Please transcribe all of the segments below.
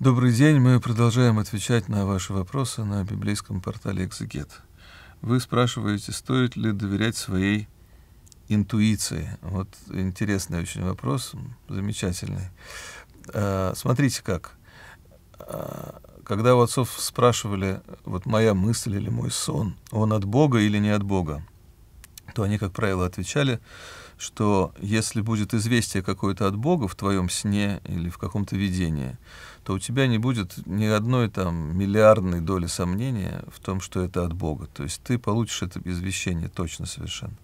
Добрый день. Мы продолжаем отвечать на ваши вопросы на библейском портале «Экзегет». Вы спрашиваете, стоит ли доверять своей интуиции. Вот интересный очень вопрос, замечательный. А, смотрите как. А, когда у отцов спрашивали, вот моя мысль или мой сон, он от Бога или не от Бога, то они, как правило, отвечали, что если будет известие какое-то от Бога в твоем сне или в каком-то видении, то у тебя не будет ни одной там миллиардной доли сомнения в том, что это от Бога. То есть ты получишь это извещение точно совершенно.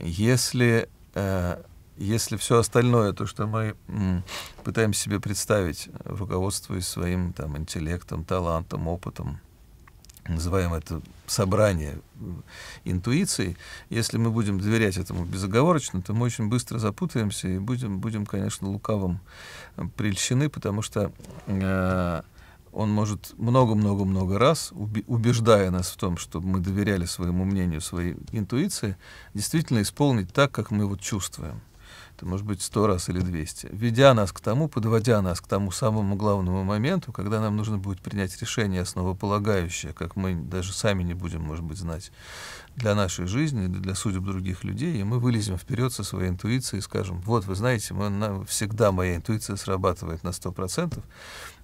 Если, э, если все остальное, то, что мы м, пытаемся себе представить, руководствуясь своим там, интеллектом, талантом, опытом, называем это собрание интуиции, если мы будем доверять этому безоговорочно, то мы очень быстро запутаемся и будем, будем конечно, лукавым э, прельщены, потому что э, он может много-много-много раз, убеждая нас в том, чтобы мы доверяли своему мнению, своей интуиции, действительно исполнить так, как мы вот чувствуем это может быть сто раз или двести, ведя нас к тому, подводя нас к тому самому главному моменту, когда нам нужно будет принять решение основополагающее, как мы даже сами не будем, может быть, знать для нашей жизни для судеб других людей, и мы вылезем вперед со своей интуицией и скажем, вот, вы знаете, мы, на, всегда моя интуиция срабатывает на сто процентов,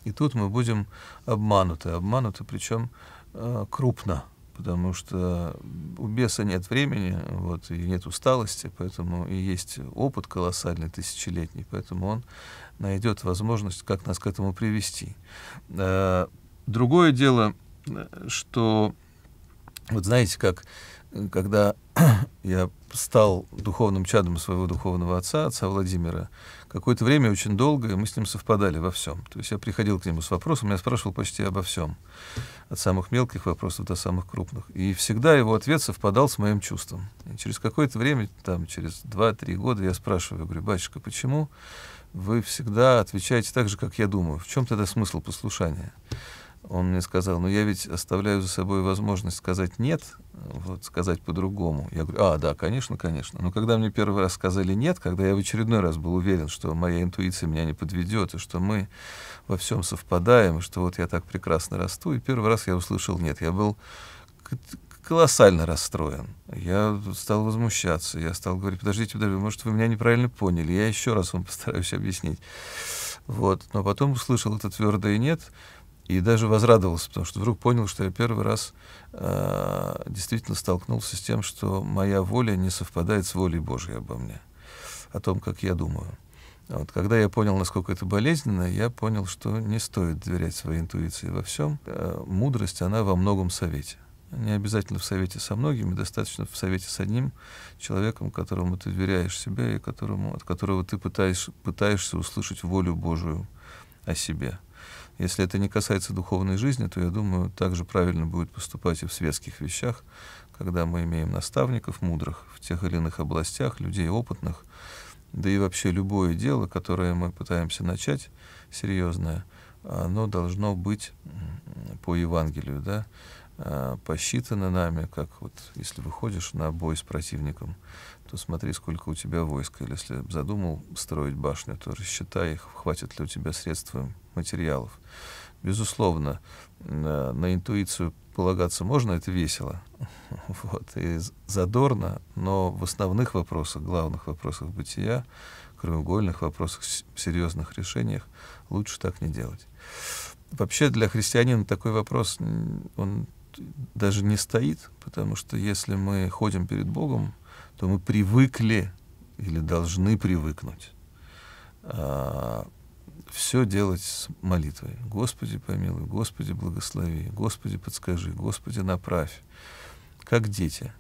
и тут мы будем обмануты, обмануты, причем э, крупно, потому что у беса нет времени, вот, и нет усталости, поэтому и есть опыт колоссальный, тысячелетний, поэтому он найдет возможность, как нас к этому привести. Э, другое дело, что, вот знаете, как когда я стал духовным чадом своего духовного отца, отца Владимира, какое-то время очень долго мы с ним совпадали во всем. То есть я приходил к нему с вопросом, я спрашивал почти обо всем, от самых мелких вопросов до самых крупных. И всегда его ответ совпадал с моим чувством. И через какое-то время, там, через 2-3 года я спрашиваю, говорю, батюшка, почему вы всегда отвечаете так же, как я думаю? В чем тогда смысл послушания? Он мне сказал, ну я ведь оставляю за собой возможность сказать нет, вот сказать по-другому. Я говорю, а, да, конечно, конечно. Но когда мне первый раз сказали нет, когда я в очередной раз был уверен, что моя интуиция меня не подведет, и что мы во всем совпадаем, и что вот я так прекрасно расту, и первый раз я услышал нет. Я был колоссально расстроен. Я стал возмущаться. Я стал говорить, подождите, подождите, может, вы меня неправильно поняли. Я еще раз вам постараюсь объяснить. Вот. Но потом услышал это твердое «нет», и даже возрадовался, потому что вдруг понял, что я первый раз э, действительно столкнулся с тем, что моя воля не совпадает с волей Божьей обо мне, о том, как я думаю. Вот, когда я понял, насколько это болезненно, я понял, что не стоит доверять своей интуиции во всем. Э, мудрость, она во многом совете. Не обязательно в совете со многими, достаточно в совете с одним человеком, которому ты доверяешь себе и которому, от которого ты пытаешь, пытаешься услышать волю Божию о себе. Если это не касается духовной жизни, то я думаю, также правильно будет поступать и в светских вещах, когда мы имеем наставников мудрых в тех или иных областях, людей опытных, да и вообще любое дело, которое мы пытаемся начать, серьезное, оно должно быть по Евангелию, да, посчитано нами, как вот если выходишь на бой с противником, то смотри, сколько у тебя войска. Или если задумал строить башню, то рассчитай их, хватит ли у тебя средств материалов. Безусловно, на, на интуицию полагаться можно, это весело. Вот, и задорно, но в основных вопросах, главных вопросах бытия, краеугольных вопросах, серьезных решениях лучше так не делать. Вообще для христианина такой вопрос, он даже не стоит, потому что если мы ходим перед Богом, то мы привыкли или должны привыкнуть а, все делать с молитвой. Господи помилуй, Господи благослови, Господи подскажи, Господи направь. Как дети.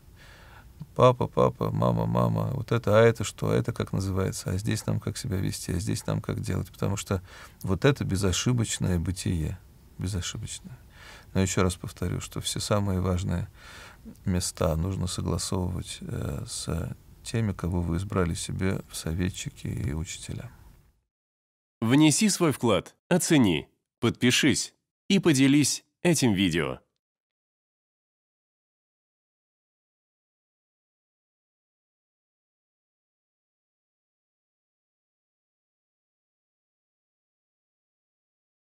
Папа, папа, мама, мама, вот это, а это что, а это как называется, а здесь нам как себя вести, а здесь нам как делать, потому что вот это безошибочное бытие, безошибочное. Но еще раз повторю, что все самые важные места нужно согласовывать э, с теми, кого вы избрали себе в советчики и учителя. Внеси свой вклад, оцени, подпишись и поделись этим видео.